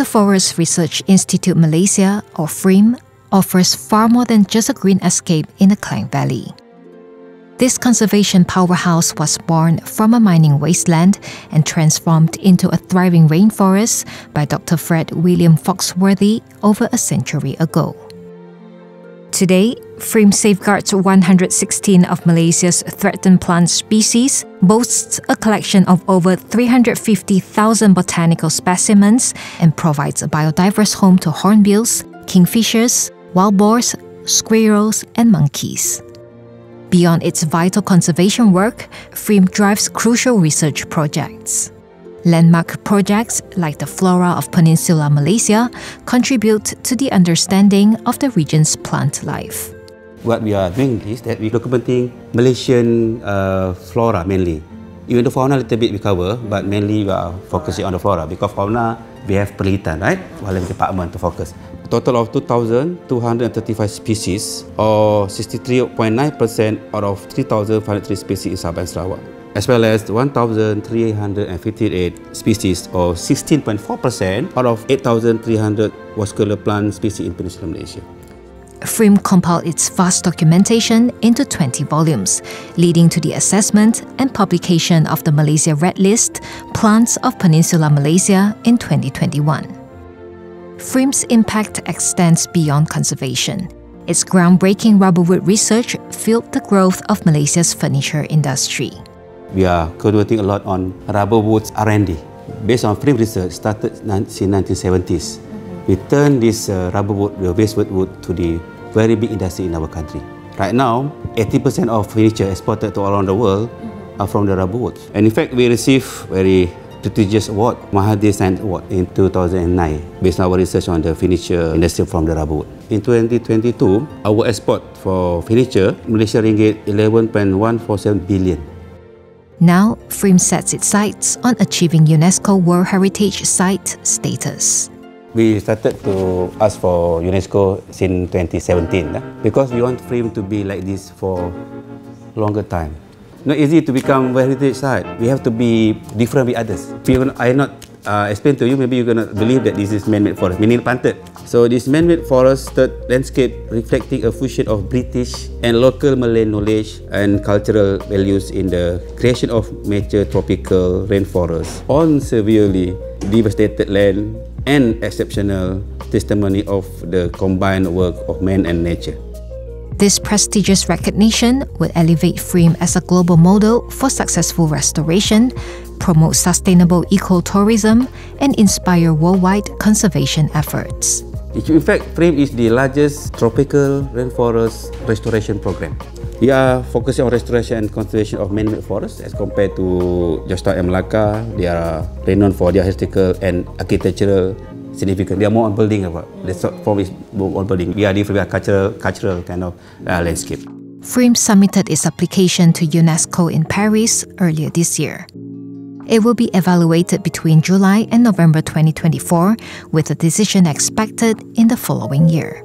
The Forest Research Institute Malaysia, or FRIM, offers far more than just a green escape in the Klang Valley. This conservation powerhouse was born from a mining wasteland and transformed into a thriving rainforest by Dr. Fred William Foxworthy over a century ago. Today, FRIM safeguards 116 of Malaysia's threatened plant species, boasts a collection of over 350,000 botanical specimens, and provides a biodiverse home to hornbills, kingfishers, wild boars, squirrels, and monkeys. Beyond its vital conservation work, FRIM drives crucial research projects. Landmark projects like the Flora of Peninsular Malaysia contribute to the understanding of the region's plant life. What we are doing is that we're documenting Malaysian uh, flora mainly. Even the fauna a little bit we cover, but mainly we are focusing on the flora because fauna we have Perhilitan, right? Wildlife department to focus. A total of 2,235 species or 63.9% out of 3,503 species in Sabah and Sarawak as well as 1,358 species or 16.4% out of 8,300 vascular plant species in Peninsular Malaysia. FRIM compiled its vast documentation into 20 volumes, leading to the assessment and publication of the Malaysia Red List Plants of Peninsular Malaysia in 2021. FRIM's impact extends beyond conservation. Its groundbreaking rubberwood research fueled the growth of Malaysia's furniture industry. We are collaborating a lot on rubber woods R&D. Based on frame research started since 1970s. We turn this uh, rubber wood, the wastewood wood, to the very big industry in our country. Right now, 80% of furniture exported to all around the world are from the rubber woods. And in fact, we received very prestigious award, Mahathir Science Award in 2009, based on our research on the furniture industry from the rubber wood. In 2022, our export for furniture, Malaysia ringgit 11.147 billion. Now, FRIM sets its sights on achieving UNESCO World Heritage Site status. We started to ask for UNESCO since 2017 eh? because we want FRIM to be like this for longer time. Not easy to become World Heritage Site. We have to be different with others. If I not uh, explain to you, maybe you're going to believe that this is man-made forest, meaning planted. So this man-made forested landscape reflecting a fusion of British and local Malay knowledge and cultural values in the creation of mature tropical rainforests on severely devastated land and exceptional testimony of the combined work of man and nature. This prestigious recognition would elevate FRIM as a global model for successful restoration, promote sustainable ecotourism, and inspire worldwide conservation efforts. In fact, FRIM is the largest tropical rainforest restoration program. We are focusing on restoration and conservation of man-made forests as compared to Georgetown and Melaka. They are renowned for their historical and architectural significance. They are more on building about the form is more on building. We are different, we are cultural, cultural kind of uh, landscape. FRIM submitted its application to UNESCO in Paris earlier this year. It will be evaluated between July and November 2024, with a decision expected in the following year.